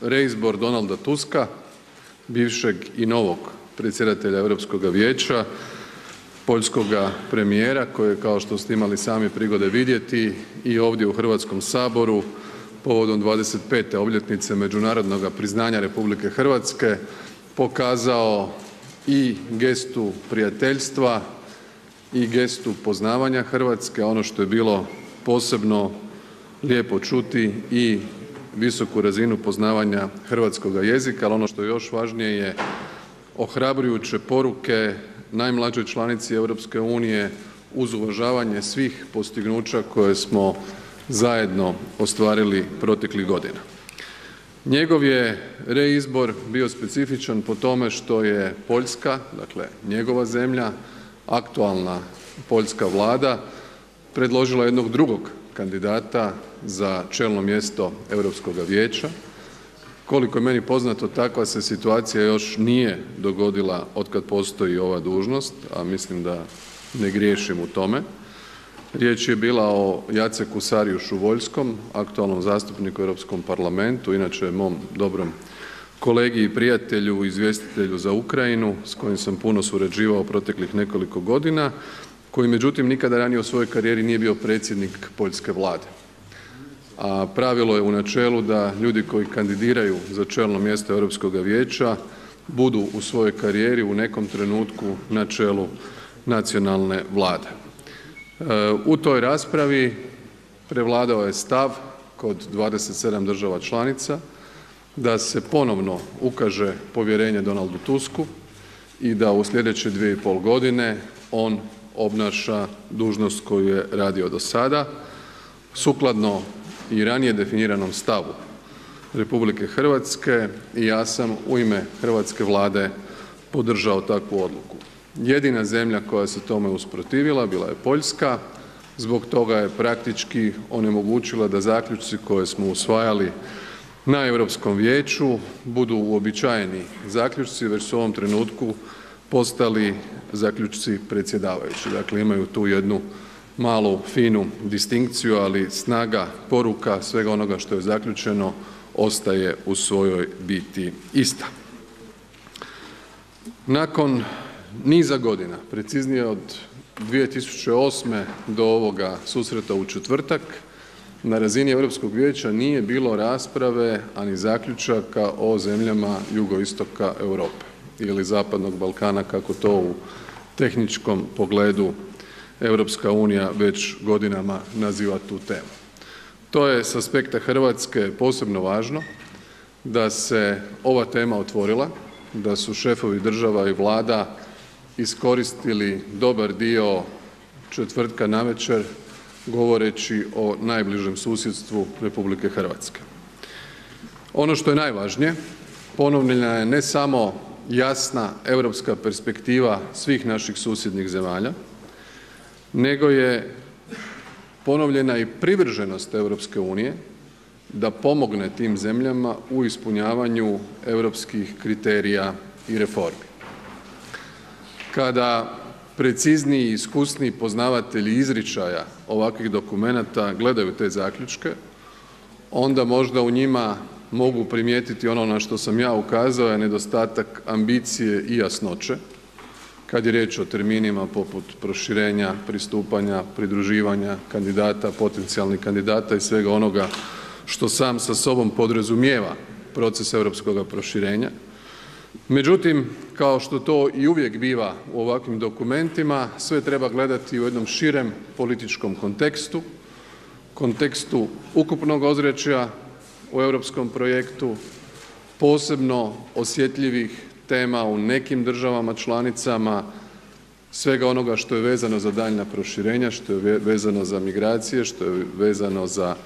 reizbor Donalda Tuska, bivšeg i novog predsjedatelja Europskoga vijeća, poljskoga premijera kojeg kao što ste imali sami prigode vidjeti i ovdje u Hrvatskom saboru povodom 25. obljetnice međunarodnoga priznanja Republike Hrvatske pokazao i gestu prijateljstva i gestu poznavanja Hrvatske. Ono što je bilo posebno lijepo čuti i visoku razinu poznavanja hrvatskoga jezika, ali ono što je još važnije je ohrabrujuće poruke najmlađoj članici Europske unije uz uvažavanje svih postignuća koje smo zajedno ostvarili proteklih godina. Njegov je reizbor bio specifičan po tome što je Poljska, dakle njegova zemlja, aktualna poljska Vlada predložila jednog drugog kandidata za čelno mjesto Europskoga vijeća. Koliko je meni poznato takva se situacija još nije dogodila od kad postoji ova dužnost, a mislim da ne griješim u tome. Riječ je bila o Jaceku Saryuszu Wolskom, aktualnom zastupniku u Europskom parlamentu, inače mom dobrom kolegi i prijatelju, izvjestitelju za Ukrajinu s kojim sam puno surađivao proteklih nekoliko godina, koji međutim nikada ranije u svojoj karijeri nije bio predsjednik poljske Vlade. A pravilo je u načelu da ljudi koji kandidiraju za čelno mjesto Europskoga vijeća budu u svojoj karijeri u nekom trenutku na čelu nacionalne Vlade. U toj raspravi prevladao je stav kod 27 država članica da se ponovno ukaže povjerenje Donaldu Tusku i da u sljedeće dvije i pol godine on obnaša dužnost koju je radio do sada sukladno i ranije definiranom stavu Republike Hrvatske i ja sam u ime hrvatske Vlade podržao takvu odluku. Jedina zemlja koja se tome usprotivila bila je Poljska, zbog toga je praktički onemogućila da zaključci koje smo usvajali na Europskom vijeću budu uobičajeni zaključci, već su u ovom trenutku postali zaključci predsjedavajućeg. Dakle, imaju tu jednu malu finu distinkciju, ali snaga poruka svega onoga što je zaključeno ostaje u svojoj biti ista. Nakon niza godina, preciznije od 2008. do ovoga susreta u četvrtak, na razini Europskog vijeća nije bilo rasprave, a ni zaključaka o zemljama jugoistoka Europe ili zapadnog Balkana kako to u tehničkom pogledu Europska unija već godinama naziva tu temu. To je s aspekta Hrvatske posebno važno da se ova tema otvorila, da su šefovi država i vlada iskoristili dobar dio četvrtka navečer govoreći o najbližem susjedstvu Republike Hrvatske. Ono što je najvažnije, ponovljena je ne samo jasna europska perspektiva svih naših susjednih zemalja, nego je ponovljena i privrženost Europske unije da pomogne tim zemljama u ispunjavanju europskih kriterija i reformi. Kada precizniji i iskusniji poznavatelji izričaja ovakvih dokumenata gledaju te zaključke, onda možda u njima mogu primijetiti ono na što sam ja ukazao je nedostatak ambicije i jasnoće kad je riječ o terminima poput proširenja, pristupanja, pridruživanja kandidata, potencijalnih kandidata i svega onoga što sam sa sobom podrazumijeva proces europskoga proširenja. Međutim, kao što to i uvijek biva u ovakvim dokumentima, sve treba gledati u jednom širem političkom kontekstu, kontekstu ukupnog ozračja u europskom projektu, posebno osjetljivih tema u nekim državama članicama, svega onoga što je vezano za daljnja proširenja, što je vezano za migracije, što je vezano za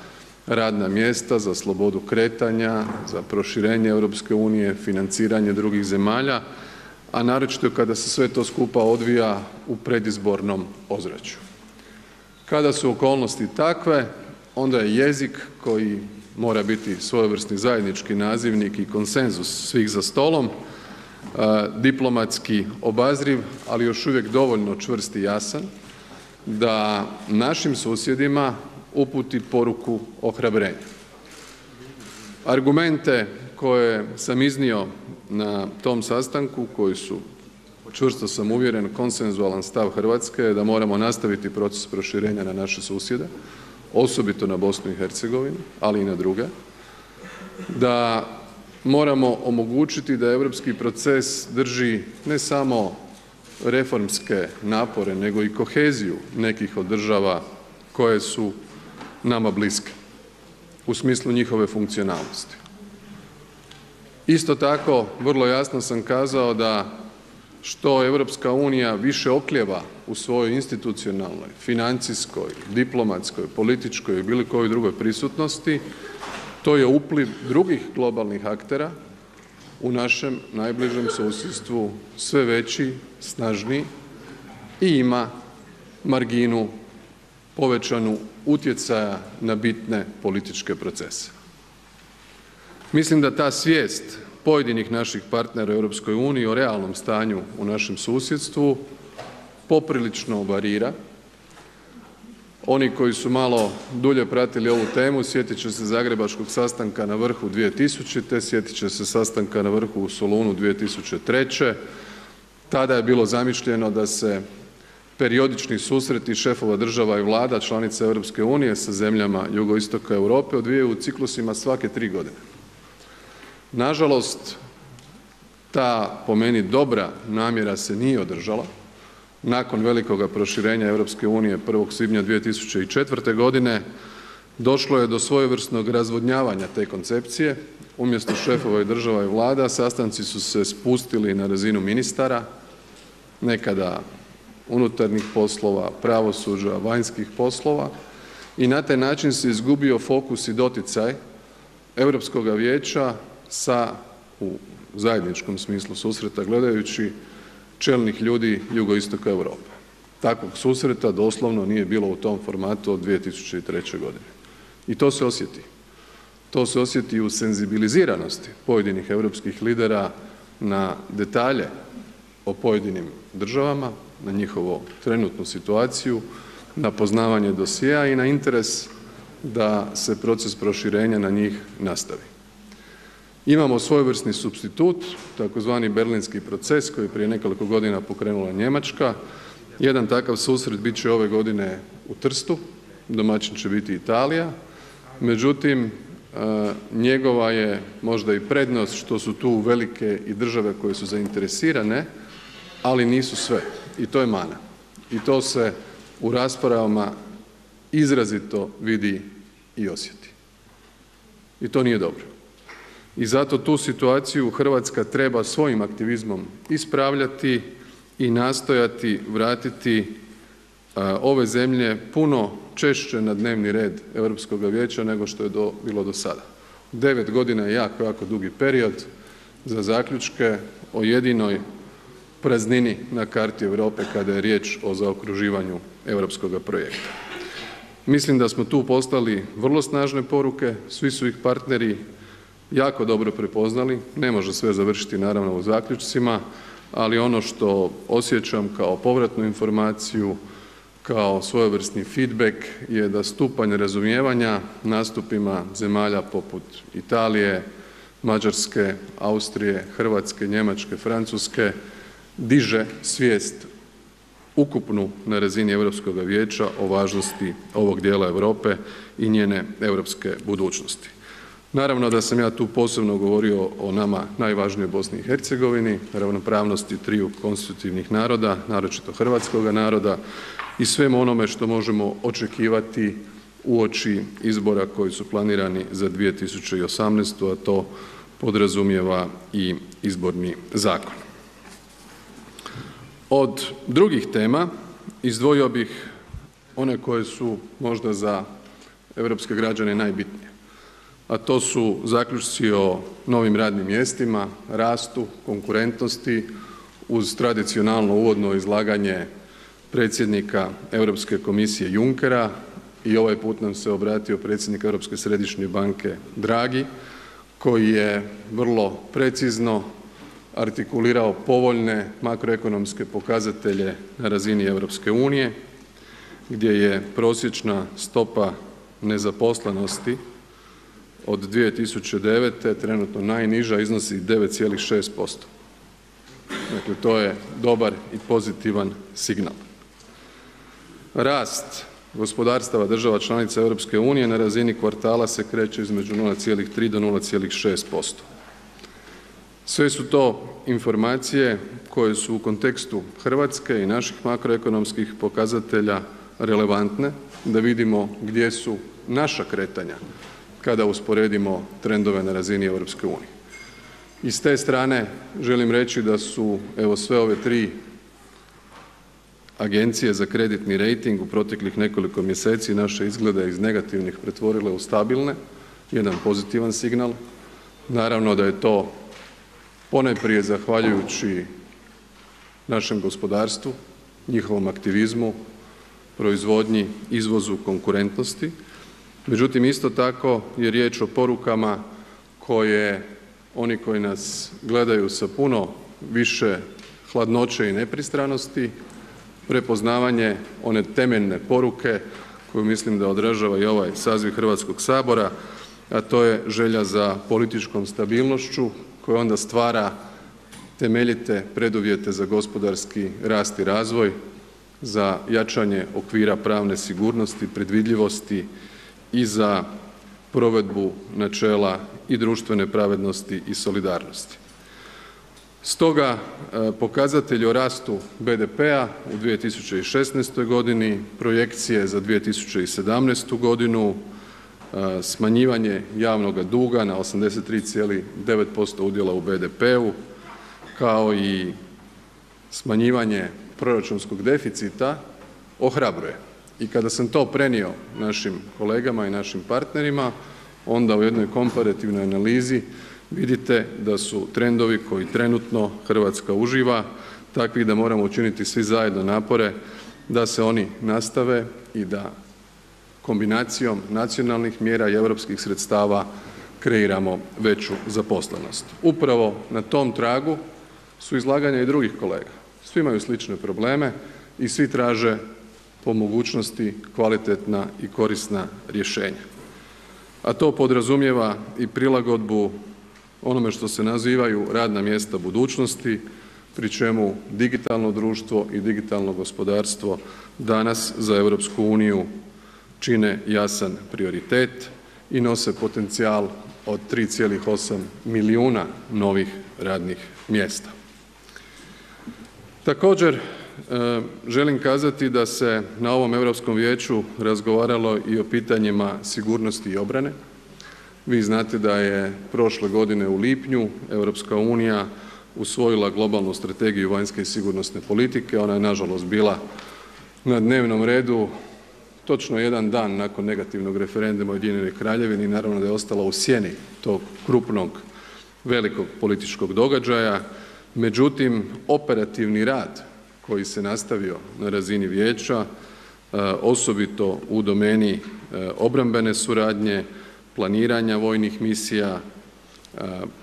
radna mjesta, za slobodu kretanja, za proširenje Europske unije, financiranje drugih zemalja, a naročito kada se sve to skupa odvija u predizbornom ozračju. Kada su okolnosti takve, onda je jezik koji mora biti svojevrsni zajednički nazivnik i konsenzus svih za stolom, diplomatski obazriv, ali još uvijek dovoljno čvrst i jasan da našim susjedima uputi poruku ohrabrenja. Argumente koje sam iznio na tom sastanku koji su čvrsto sam uvjeren konsenzualan stav Hrvatske da moramo nastaviti proces proširenja na naše susjede, osobito na BiH, ali i na druge, da moramo omogućiti da europski proces drži ne samo reformske napore nego i koheziju nekih od država koje su nama bliske u smislu njihove funkcionalnosti. Isto tako vrlo jasno sam kazao da što EU više oklijeva u svojoj institucionalnoj, financijskoj, diplomatskoj, političkoj i bilo kojoj drugoj prisutnosti to je upliv drugih globalnih aktera u našem najbližem susjedstvu sve veći, snažniji i ima marginu povećanu utjecaja na bitne političke procese. Mislim da ta svijest pojedinih naših partnera u EU o realnom stanju u našem susjedstvu poprilično varira. Oni koji su malo dulje pratili ovu temu sjetit će se zagrebačkog sastanka na vrhu 2000., sjetit će se sastanka na vrhu u Solunu 2003. Tada je bilo zamišljeno da se periodični susreti šefova država i vlada članica EU sa zemljama jugoistoka Europe odvijaju u ciklusima svake tri godine. Nažalost, ta po meni dobra namjera se nije održala. Nakon velikoga proširenja EU 1. svibnja 2004. godine došlo je do svojevrsnog razvodnjavanja te koncepcije. Umjesto šefova država i vlada sastanci su se spustili na razinu ministara, nekada unutarnjih poslova, pravosuđa, vanjskih poslova i na taj način se izgubio fokus i doticaj Europskoga vijeća sa u zajedničkom smislu susreta gledajući čelnih ljudi jugoistoka Europe. Takvog susreta doslovno nije bilo u tom formatu od 2003. godine i to se osjeti. To se osjeti u senzibiliziranosti pojedinih europskih lidera na detalje o pojedinim državama, na njihovu trenutnu situaciju, na poznavanje dosjea i na interes da se proces proširenja na njih nastavi. Imamo svojevrsni supstitut tzv. Berlinski proces koji je prije nekoliko godina pokrenula Njemačka. Jedan takav susret bit će ove godine u Trstu, domaćin će biti Italija, međutim njegova je možda i prednost što su tu velike i države koje su zainteresirane, ali nisu sve i to je mana i to se u raspravama izrazito vidi i osjeti i to nije dobro. I zato tu situaciju Hrvatska treba svojim aktivizmom ispravljati i nastojati vratiti ove zemlje puno češće na dnevni red Europskoga vijeća nego što je to bilo do sada. Devet godina je jako, jako dugi period za zaključke o jedinoj praznini na karti Europe kada je riječ o zaokruživanju europskoga projekta. Mislim da smo tu poslali vrlo snažne poruke, svi su ih partneri jako dobro prepoznali, ne može sve završiti naravno u zaključcima, ali ono što osjećam kao povratnu informaciju, kao svojevrsni feedback je da stupanj razumijevanja nastupima zemalja poput Italije, Mađarske, Austrije, Hrvatske, Njemačke, Francuske diže svijest ukupnu na razini Europskoga vijeća o važnosti ovog dijela Europe i njene europske budućnosti. Naravno da sam ja tu posebno govorio o nama najvažnijoj BiH, ravnopravnosti triju konstitutivnih naroda, naročito hrvatskoga naroda i svemu onome što možemo očekivati uoči izbora koji su planirani za 2018., a to podrazumijeva i Izborni zakon. Od drugih tema izdvojio bih one koje su možda za europske građane najbitnije, a to su zaključci o novim radnim mjestima, rastu, konkurentnosti uz tradicionalno uvodno izlaganje predsjednika Europske komisije Junckera i ovaj put nam se obratio predsjednik Europske središnje banke Draghi koji je vrlo precizno artikulirao povoljne makroekonomske pokazatelje na razini EU gdje je prosječna stopa nezaposlenosti od 2009. trenutno najniža iznosi 9,6%. Dakle, to je dobar i pozitivan signal. Rast gospodarstava država članica EU na razini kvartala se kreće između 0,3 do 0,6%. Sve su to informacije koje su u kontekstu Hrvatske i naših makroekonomskih pokazatelja relevantne da vidimo gdje su naša kretanja kada usporedimo trendove na razini EU. I s te strane želim reći da su evo sve ove tri agencije za kreditni rejting u proteklih nekoliko mjeseci naše izglede iz negativnih pretvorile u stabilne, jedan pozitivan signal. Naravno da je to ponajprije zahvaljujući našem gospodarstvu, njihovom aktivizmu, proizvodnji, izvozu, konkurentnosti. Međutim, isto tako je riječ o porukama koje oni koji nas gledaju sa puno više hladnoće i nepristranosti, prepoznavanje one temeljne poruke koju mislim da odražava i ovaj saziv Hrvatskog sabora, a to je želja za političkom stabilnošću koja onda stvara temeljite preduvjete za gospodarski rast i razvoj, za jačanje okvira pravne sigurnosti, predvidljivosti i za provedbu načela i društvene pravednosti i solidarnosti. Stoga pokazatelji o rastu BDP-a u 2016. godini, projekcije za 2017. godinu, smanjivanje javnoga duga na 83,9% udjela u BDP-u kao i smanjivanje proračunskog deficita ohrabruje. I kada sam to prenio našim kolegama i našim partnerima onda u jednoj komparativnoj analizi vidite da su trendovi koje trenutno Hrvatska uživa takvi da moramo učiniti svi zajedno napore da se oni nastave i da kombinacijom nacionalnih mjera i europskih sredstava kreiramo veću zaposlenost. Upravo na tom tragu su izlaganja i drugih kolega. Svi imaju slične probleme i svi traže po mogućnosti kvalitetna i korisna rješenja. A to podrazumijeva i prilagodbu onome što se nazivaju radna mjesta budućnosti pri čemu digitalno društvo i digitalno gospodarstvo danas za EU čine jasan prioritet i nose potencijal od 3,8 milijuna novih radnih mjesta. Također želim kazati da se na ovom Europskom vijeću razgovaralo i o pitanjima sigurnosti i obrane. Vi znate da je prošle godine u lipnju EU usvojila globalnu strategiju vanjske i sigurnosne politike, ona je nažalost bila na dnevnom redu točno jedan dan nakon negativnog referenduma u Kraljevini i naravno da je ostala u sjeni tog krupnog velikog političkog događaja. Međutim, operativni rad koji se nastavio na razini vijeća osobito u domeni obrambene suradnje, planiranja vojnih misija,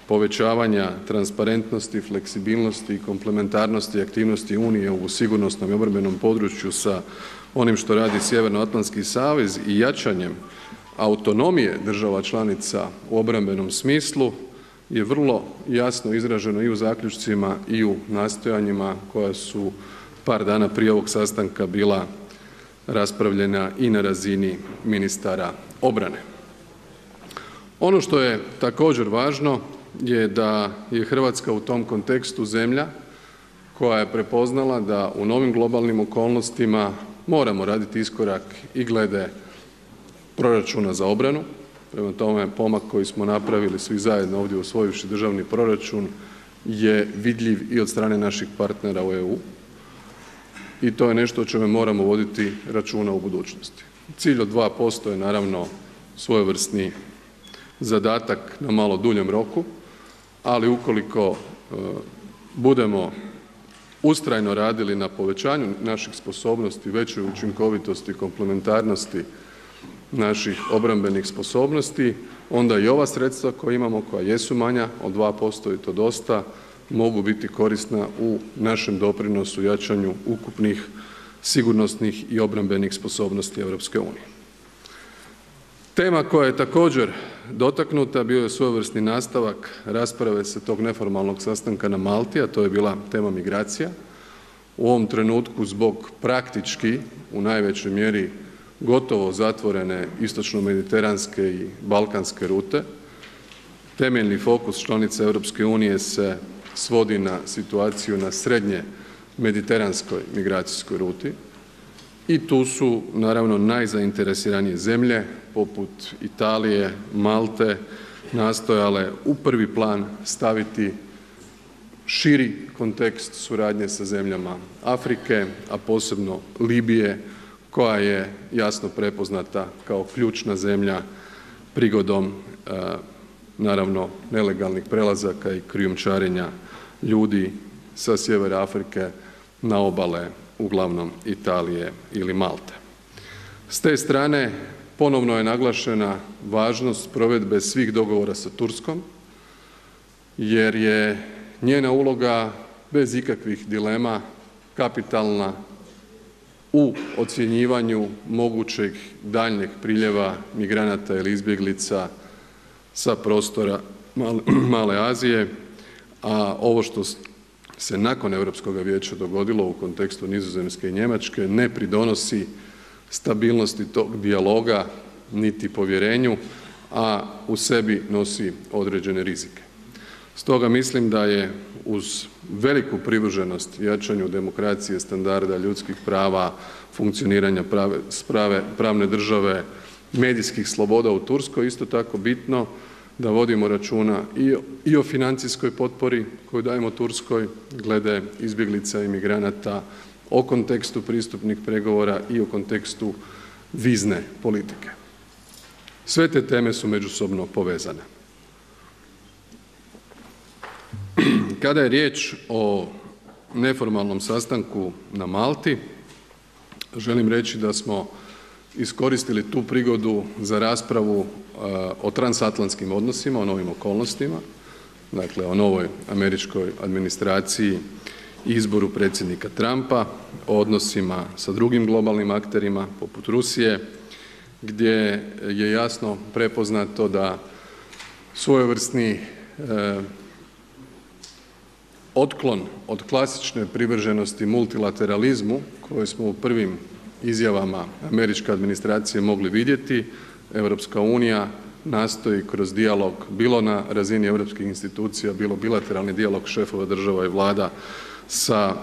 povećavanja transparentnosti, fleksibilnosti i komplementarnosti aktivnosti Unije u sigurnosnom i obrambenom području sa onim što radi Sjevernoatlantski savez i jačanjem autonomije država članica u obrambenom smislu je vrlo jasno izraženo i u zaključcima i u nastojanjima koja su par dana prije ovog sastanka bila raspravljena i na razini ministara obrane. Ono što je također važno je da je Hrvatska u tom kontekstu zemlja koja je prepoznala da u novim globalnim okolnostima moramo raditi iskorak i glede proračuna za obranu. Prema tome, pomak koji smo napravili svi zajedno ovdje usvojivši državni proračun je vidljiv i od strane naših partnera u EU i to je nešto o čemu moramo voditi računa u budućnosti. Cilj od 2% je naravno svojevrsni zadatak na malo duljem roku, ali ukoliko budemo ustrajno radili na povećanju naših sposobnosti, većoj učinkovitosti, komplementarnosti naših obrambenih sposobnosti onda i ova sredstva koja imamo, koja jesu manja od 2% i to dosta, mogu biti korisna u našem doprinosu jačanju ukupnih sigurnosnih i obrambenih sposobnosti EU. Tema koja je također dotaknuta bio je svojevrsni nastavak rasprave sa tog neformalnog sastanka na Malti, a to je bila tema migracija. U ovom trenutku zbog praktički u najvećoj mjeri gotovo zatvorene istočno-mediteranske i balkanske rute. Temeljni fokus članica unije se svodi na situaciju na srednje mediteranskoj migracijskoj ruti. I tu su naravno najzainteresiranije zemlje poput Italije, Malte nastojale u prvi plan staviti širi kontekst suradnje sa zemljama Afrike, a posebno Libije koja je jasno prepoznata kao ključna zemlja prigodom naravno nelegalnih prelazaka i krijumčarenja ljudi sa sjevera Afrike na obale uglavnom Italije ili Malte. S te strane ponovno je naglašena važnost provedbe svih dogovora sa Turskom jer je njena uloga bez ikakvih dilema kapitalna u ocjenjivanju mogućeg daljnjeg priljeva migranata ili izbjeglica sa prostora Male Azije, a ovo što se nakon Europskoga vijeća dogodilo u kontekstu Nizozemske i Njemačke ne pridonosi stabilnosti tog dijaloga niti povjerenju, a u sebi nosi određene rizike. Stoga mislim da je uz veliku privrženost jačanju demokracije, standarda ljudskih prava, funkcioniranja pravne države, medijskih sloboda u Turskoj isto tako bitno da vodimo računa i o financijskoj potpori koju dajemo Turskoj glede izbjeglica i migranata, o kontekstu pristupnih pregovora i o kontekstu vizne politike. Sve te teme su međusobno povezane. Kada je riječ o neformalnom sastanku na Malti želim reći da smo iskoristili tu prigodu za raspravu o transatlantskim odnosima, o novim okolnostima, dakle o novoj američkoj administraciji i izboru predsjednika Trumpa, o odnosima sa drugim globalnim akterima poput Rusije gdje je jasno prepoznato da svojevrsni otklon od klasične privrženosti multilateralizmu koje smo u prvim izjavama američke administracije mogli vidjeti. Unija nastoji kroz dijalog bilo na razini europskih institucija, bilo bilateralni dijalog šefova država i vlada sa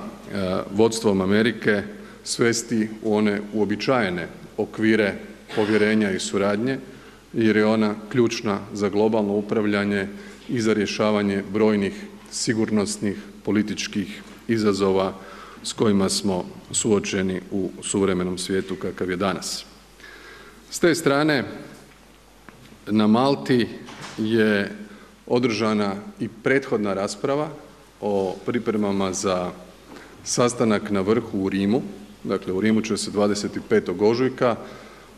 vodstvom Amerike svesti u one uobičajene okvire povjerenja i suradnje jer je ona ključna za globalno upravljanje i za rješavanje brojnih sigurnosnih, političkih izazova s kojima smo suočeni u suvremenom svijetu kakav je danas. S te strane na Malti je održana i prethodna rasprava o pripremama za sastanak na vrhu u Rimu, dakle u Rimu će se 25. ožujka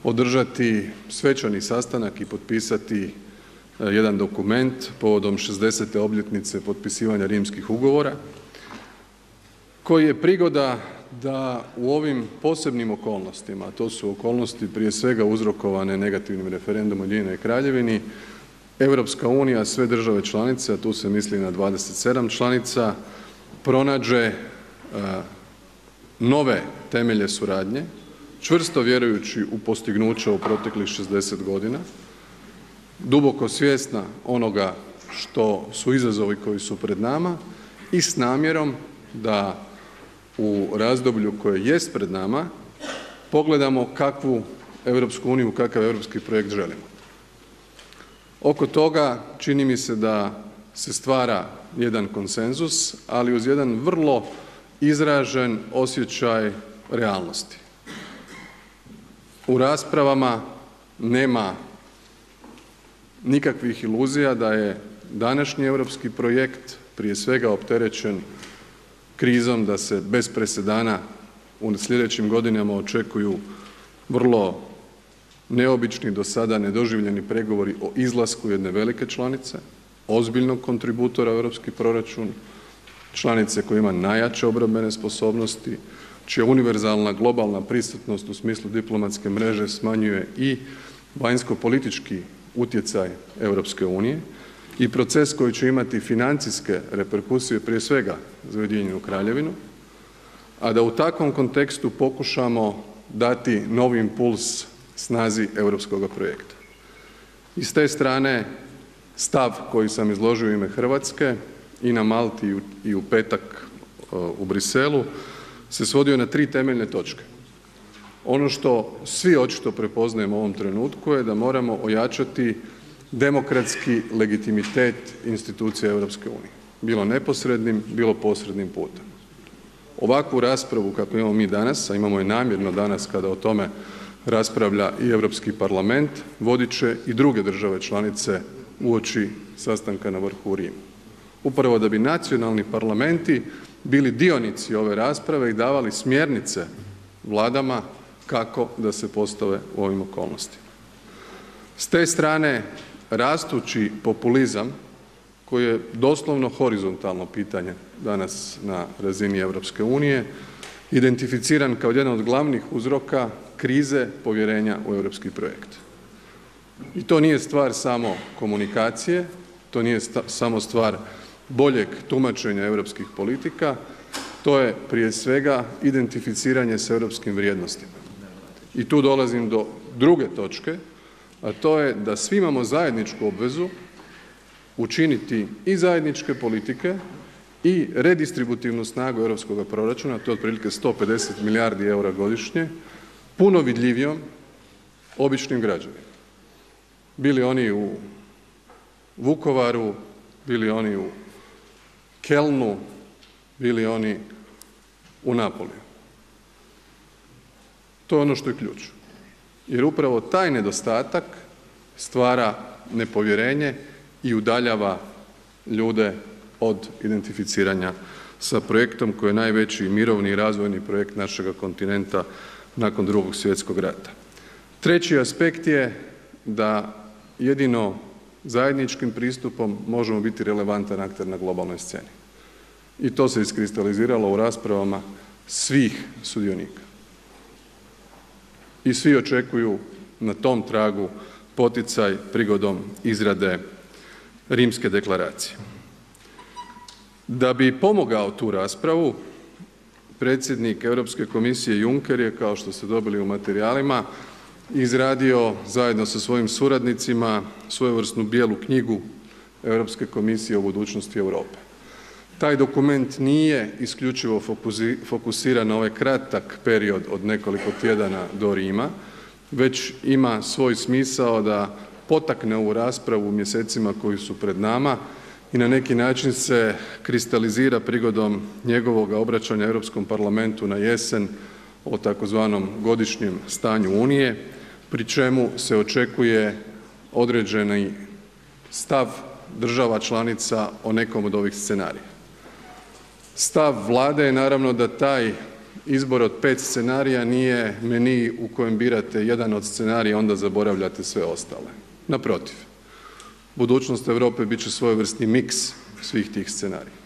održati svečani sastanak i potpisati jedan dokument povodom 60. obljetnice potpisivanja Rimskih ugovora koji je prigoda da u ovim posebnim okolnostima, a to su okolnosti prije svega uzrokovane negativnim referendumom u Ujedinjenoj Kraljevini, unija, sve države članice, a tu se misli na 27 članica pronađe nove temelje suradnje čvrsto vjerujući u postignuća u proteklih 60 godina, duboko svjesna onoga što su izazovi koji su pred nama i s namjerom da u razdoblju koje jest pred nama pogledamo kakvu uniju, kakav europski projekt želimo. Oko toga čini mi se da se stvara jedan konsenzus, ali uz jedan vrlo izražen osjećaj realnosti. U raspravama nema nikakvih iluzija da je današnji europski projekt prije svega opterećen krizom, da se bez presedana u sljedećim godinama očekuju vrlo neobični, do sada nedoživljeni pregovori o izlasku jedne velike članice, ozbiljnog kontributora u europski proračun, članice koja ima najjače obrambene sposobnosti, čija univerzalna globalna prisutnost u smislu diplomatske mreže smanjuje i vanjsko-politički utjecaj unije i proces koji će imati financijske reperkusije prije svega za Ujedinjenu Kraljevinu, a da u takvom kontekstu pokušamo dati novi impuls snazi europskoga projekta. I s te strane stav koji sam izložio u ime Hrvatske i na Malti i u petak u Bruxellesu se svodio na tri temeljne točke. Ono što svi očito prepoznajemo u ovom trenutku je da moramo ojačati demokratski legitimitet institucija unije, bilo neposrednim, bilo posrednim putem. Ovakvu raspravu kakvu imamo mi danas, a imamo je namjerno danas kada o tome raspravlja i Europski parlament, vodit će i druge države članice uoči sastanka na vrhu u Rimu. Upravo da bi nacionalni parlamenti bili dionici ove rasprave i davali smjernice vladama kako da se postave u ovim okolnostima. S te strane rastući populizam koji je doslovno horizontalno pitanje danas na razini unije identificiran kao jedan od glavnih uzroka krize povjerenja u europski projekt. I to nije stvar samo komunikacije, to nije samo stvar boljeg tumačenja europskih politika, to je prije svega identificiranje s europskim vrijednostima. I tu dolazim do druge točke, a to je da svi imamo zajedničku obvezu učiniti i zajedničke politike i redistributivnu snagu europskoga proračuna, to je otprilike 150 milijardi EUR-a godišnje, puno vidljivijom običnim građanima, bili oni u Vukovaru, bili oni u Kelnu, bili oni u Napulju. To je ono što je ključ jer upravo taj nedostatak stvara nepovjerenje i udaljava ljude od identificiranja sa projektom koji je najveći mirovni i razvojni projekt našega kontinenta nakon Drugog svjetskog rata. Treći aspekt je da jedino zajedničkim pristupom možemo biti relevantan akter na globalnoj sceni i to se iskristaliziralo u raspravama svih sudionika. I svi očekuju na tom tragu poticaj prigodom izrade Rimske deklaracije. Da bi pomogao tu raspravu predsjednik Europske komisije Juncker je kao što ste dobili u materijalima izradio zajedno sa svojim suradnicima svojevrsnu bijelu knjigu Europske komisije o budućnosti Europe. Taj dokument nije isključivo fokusiran na ovaj kratak period od nekoliko tjedana do Rima, već ima svoj smisao da potakne ovu raspravu u mjesecima koji su pred nama i na neki način se kristalizira prigodom njegovoga obraćanja Europskom parlamentu na jesen o tzv. godišnjem stanju Unije pri čemu se očekuje određeni stav država članica o nekom od ovih scenarija. Stav Vlade je naravno da taj izbor od 5 scenarija nije meni u kojem birate jedan od scenarija, onda zaboravljate sve ostale. Naprotiv, budućnost Europe bit će svojevrsni miks svih tih scenarija.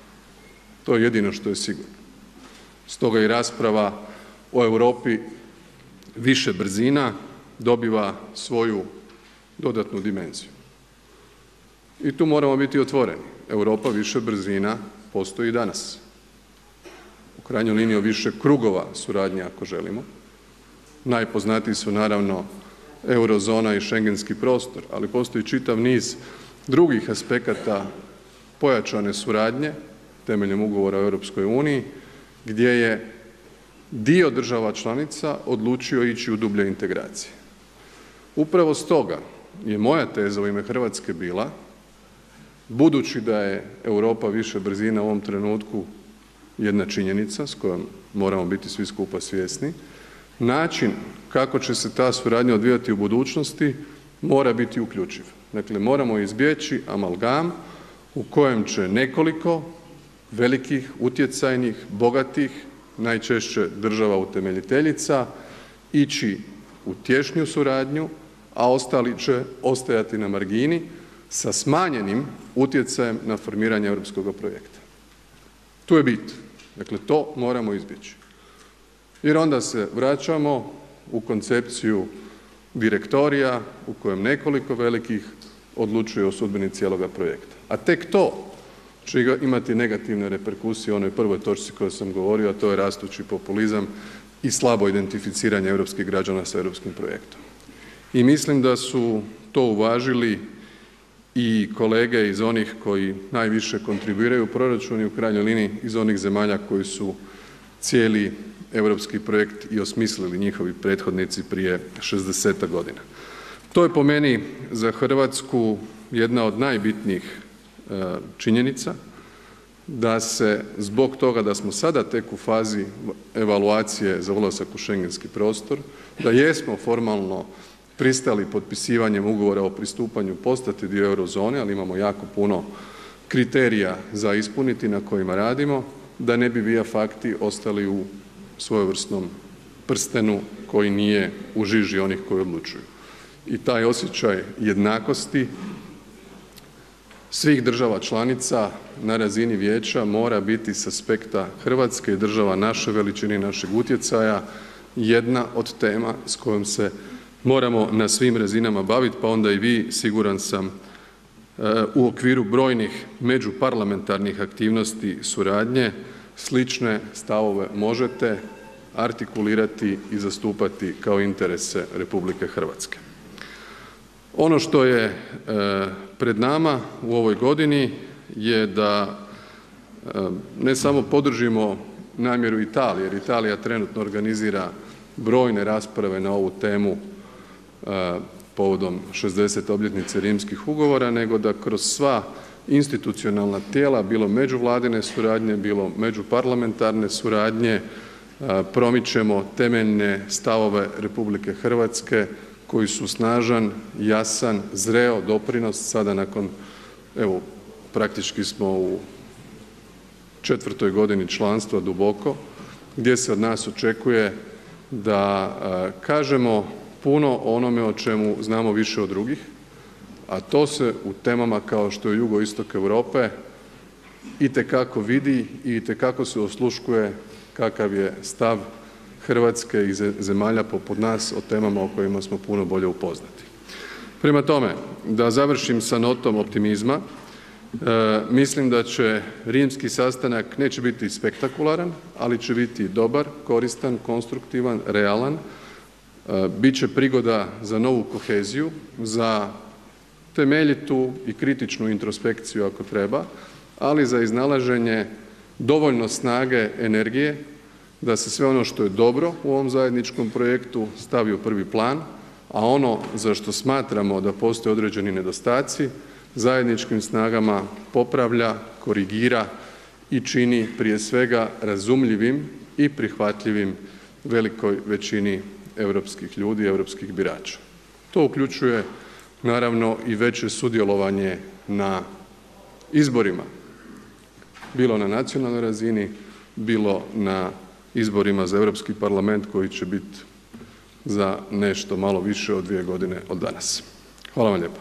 To je jedino što je sigurno. Stoga i rasprava o Europi više brzina dobiva svoju dodatnu dimenziju. I tu moramo biti otvoreni. Europa više brzina postoji i danas krajnjoj liniji više krugova suradnje ako želimo. Najpoznatiji su naravno eurozona i Schengenski prostor, ali postoji čitav niz drugih aspekata pojačane suradnje temeljem Ugovora o uniji gdje je dio država članica odlučio ići u dublje integracije. Upravo stoga je moja teza u ime Hrvatske bila budući da je Europa više brzina u ovom trenutku jedna činjenica s kojom moramo biti svi skupa svjesni, način kako će se ta suradnja odvijati u budućnosti mora biti uključiv. Dakle, moramo izbjeći amalgam u kojem će nekoliko velikih, utjecajnih, bogatih, najčešće država utemeljiteljica ići u tješnju suradnju, a ostali će ostajati na margini sa smanjenim utjecajem na formiranje europskoga projekta. Tu je bit. Dakle, to moramo izbjeći jer onda se vraćamo u koncepciju direktorija u kojem nekoliko velikih odlučuje o sudbini cijeloga projekta, a tek to će imati negativne reperkusije u onoj prvoj točci o kojoj sam govorio, a to je rastući populizam i slabo identificiranje europskih građana sa europskim projektom. I mislim da su to uvažili i kolege iz onih koji najviše kontribuiraju u proračun i u krajnjoj liniji iz onih zemalja koji su cijeli europski projekt i osmislili njihovi prethodnici prije 60-tak godina. To je po meni za Hrvatsku jedna od najbitnijih e, činjenica da se zbog toga da smo sada tek u fazi evaluacije za ulazak u Schengenski prostor, da jesmo formalno pristali potpisivanjem ugovora o pristupanju postati dio Eurozone, ali imamo jako puno kriterija za ispuniti na kojima radimo, da ne bi via fakti ostali u svojevrsnom prstenu koji nije u žiži onih koji odlučuju. I taj osjećaj jednakosti svih država članica na razini vijeća mora biti s aspekta Hrvatske i država naše veličine i našeg utjecaja jedna od tema s kojom se moramo na svim razinama baviti, pa onda i vi siguran sam e, u okviru brojnih međuparlamentarnih aktivnosti suradnje slične stavove možete artikulirati i zastupati kao interese RH. Ono što je e, pred nama u ovoj godini je da e, ne samo podržimo namjeru Italije, jer Italija trenutno organizira brojne rasprave na ovu temu povodom 60. obljetnice Rimskih ugovora, nego da kroz sva institucionalna tijela, bilo međuvladine suradnje, bilo međuparlamentarne suradnje, promičemo temeljne stavove RH koji su snažan, jasan, zreo doprinos sada nakon evo praktički smo u četvrtoj godini članstva duboko, gdje se od nas očekuje da kažemo puno o onome o čemu znamo više od drugih, a to se u temama kao što je jugoistok Europe itekako vidi i itekako se osluškuje kakav je stav Hrvatske i zemalja poput nas o temama o kojima smo puno bolje upoznati. Prema tome, da završim sa notom optimizma, e, mislim da će rimski sastanak neće biti spektakularan, ali će biti dobar, koristan, konstruktivan, realan, bit će prigoda za novu koheziju, za temeljitu i kritičnu introspekciju ako treba, ali za iznalaženje dovoljno snage, energije da se sve ono što je dobro u ovom zajedničkom projektu stavi u prvi plan, a ono za što smatramo da postoje određeni nedostaci zajedničkim snagama popravlja, korigira i čini prije svega razumljivim i prihvatljivim velikoj većini europskih ljudi, europskih birača. To uključuje naravno i veće sudjelovanje na izborima, bilo na nacionalnoj razini, bilo na izborima za Europski parlament koji će biti za nešto malo više od dvije godine od danas. Hvala vam lijepo.